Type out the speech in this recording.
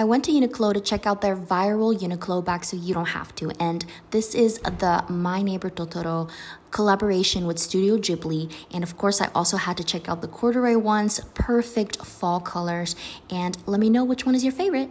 I went to Uniqlo to check out their viral Uniqlo bag so you don't have to. And this is the My Neighbor Totoro collaboration with Studio Ghibli. And of course, I also had to check out the corduroy ones, perfect fall colors. And let me know which one is your favorite.